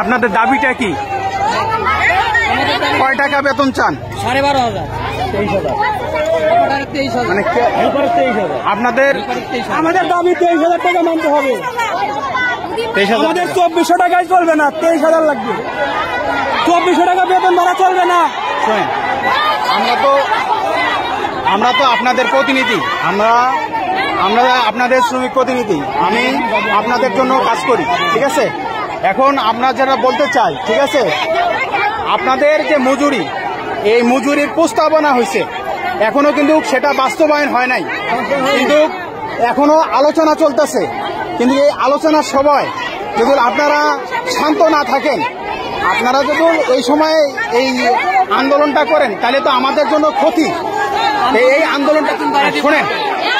আপনাদের দাবিটা কি? কয় টাকা বেতন চান? সাড়ে বারো হাজার। মানে আপনাদের আমাদের দাবি তেইশ হাজার টাকা মানতে হবে। আমাদের চব্বিশশো টাকায় চলবে না তেইশ হাজার লাগবে। চব্বিশশো টাকা বেতন ভাড়া চলবে না। আমরা তো আমরা তো আপনাদের প্রতিনিধি। আমরা আমরা আপনাদের শ্রমিক প্রতিনিধি। আমি আপনাদের জন্য কাজ করি ঠিক আছে? এখন আমরা যারা বলতে চাই, ঠিক আছে? আপনাদের যে মজুরি, এই মজুরির প্রস্তাবনা হয়েছে, এখনও কিন্তু সেটা বাস্তবায়ন হয় নাই। কিন্তু এখনও আলোচনা চলতেছে। কিন্তু এই আলোচনার সময় যদি আপনারা শান্ত না থাকেন, আপনারা যদি এই সময় এই আন্দোলনটা করেন, তাহলে তো আমাদের জন্য ক্ষতি। এই- আন্দোলনটা শোনেন।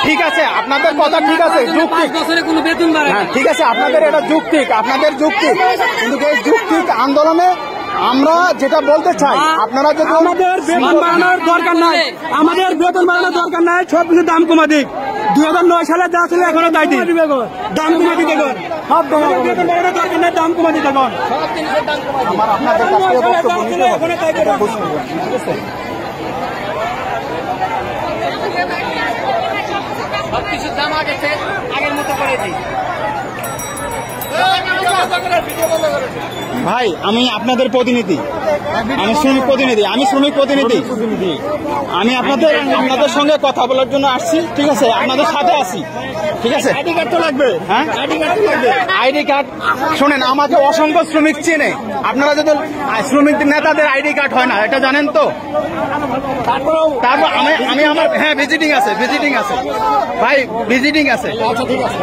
ঠিক আছে আপনাদের কথা ঠিক আছে যুক্তিক বছরে কোনো বেতন হ্যাঁ ঠিক আছে আপনাদের এটা যুক্তিক আপনাদের যুক্তিক কিন্তু এই যুক্তিক আন্দোলনে আমরা যেটা বলতে চাই আপনারা যদি আমাদের বেতন বাড়ানোর দরকার নাই। আমাদের বেতন বাড়ানোর দরকার নাই সব কিছু দাম কমা দিক। দুই হাজার নয় সালে যা ছিল এখনও তাই দিক। দাম কমা দিতে সব বেতন বাড়ানোর দরকার নাই দাম কমা দিতে গো আমার আপনাদের কাছ থেকে বক্তব্য নিতে এখনও তাই এটা করো। বুঝতে হবে, ঠিক আছে? সবকিছু দাম আগেছে আগের মতো করে দিই। ভাই আমি আপনাদের প্রতিনিধি। আমি শ্রমিক প্রতিনিধি আমি শ্রমিক প্রতিনিধি। আমি আপনাদের আপনাদের সঙ্গে কথা বলার জন্য আসছি ঠিক আছে? আপনাদের সাথে আছি ঠিক আছে? আইডি কার্ড তো লাগবে। হ্যাঁ? আইডি কার্ড শোনেন আমাকে অসংখ্য শ্রমিক চেনে। আপনারা যদি শ্রমিক নেতাদের আইডি কার্ড হয় না এটা জানেন তো? তারপর আমি আমি আমার হ্যাঁ ভিজিটিং আছে ভিজিটিং আছে। ভাই ভিজিটিং আছে। ঠিক আছে।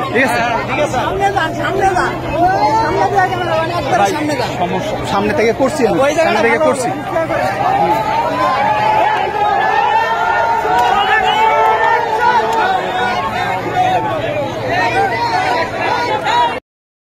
ঠিক আছে? সমস্যা সামনে থেকে করছি সামনে থেকে করছি।